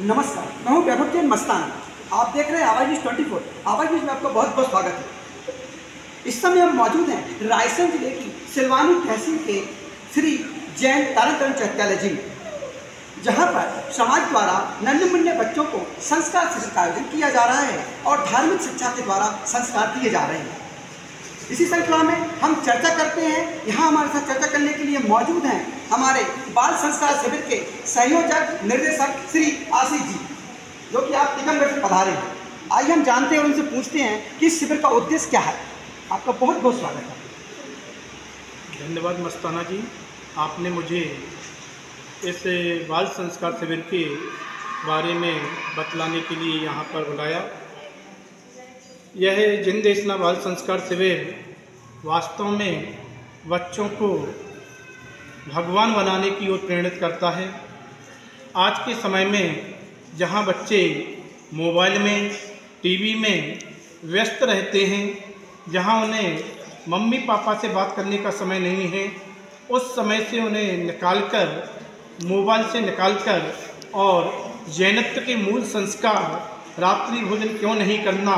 नमस्कार, मैं हूँ वैभव जैन मस्ताना। आप देख रहे हैं Awaaz news twenty four. Awaaz news में आपका बहुत बहुत स्वागत है। इस समय हम मौजूद हैं रायसेन ज़िले की सिलवानी तहसील के श्री जैन ताराकरण चैत्यालय जी जहाँ पर समाज द्वारा नन्हे मुन्ने बच्चों को संस्कार शिविर का आयोजन किया जा रहा है और धार्मिक शिक्षा के द्वारा संस्कार दिए जा रहे हैं। इसी श्रृंखला में हम चर्चा करते हैं, यहाँ हमारे साथ चर्चा करने के लिए मौजूद हैं हमारे बाल संस्कार शिविर के संयोजक निर्देशक श्री आशीष जी, जो कि आप टीकमगढ़ से पधारे हैं। आइए हम जानते हैं और उनसे पूछते हैं कि इस शिविर का उद्देश्य क्या है। आपका बहुत बहुत स्वागत है। धन्यवाद मस्ताना जी, आपने मुझे इस बाल संस्कार शिविर के बारे में बतलाने के लिए यहाँ पर बुलाया। यह जिन देशना बाल संस्कार शिविर वास्तव में बच्चों को भगवान बनाने की ओर प्रेरित करता है। आज के समय में जहाँ बच्चे मोबाइल में, टीवी में व्यस्त रहते हैं, जहाँ उन्हें मम्मी पापा से बात करने का समय नहीं है, उस समय से उन्हें निकालकर, मोबाइल से निकालकर और जैनत्व के मूल संस्कार, रात्रि भोजन क्यों नहीं करना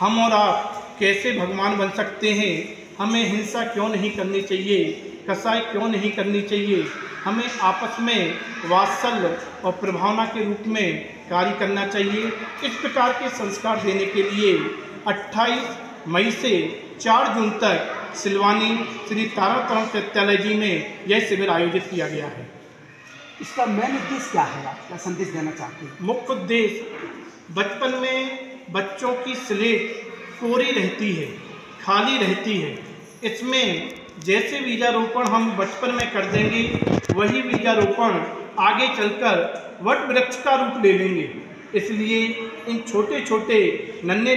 हम और आप कैसे भगवान बन सकते हैं? हमें हिंसा क्यों नहीं करनी चाहिए? कसाई क्यों नहीं करनी चाहिए? हमें आपस में वात्सल्य और प्रभावना के रूप में कार्य करना चाहिए। इस प्रकार के संस्कार देने के लिए 28 मई से 4 जून तक सिलवानी श्री तारा तारातरण विद्यालय जी में यह शिविर आयोजित किया गया है। इसका मेन उद्देश्य क्या है? आप क्या संदेश देना चाहते हैं? मुख्य उद्देश्य बचपन में बच्चों की स्लेट कोरी रहती है, खाली रहती है। इसमें जैसे बीजारोपण हम बचपन में कर देंगे, वही बीजारोपण आगे चलकर वट वृक्ष का रूप ले लेंगे। इसलिए इन छोटे छोटे नन्हे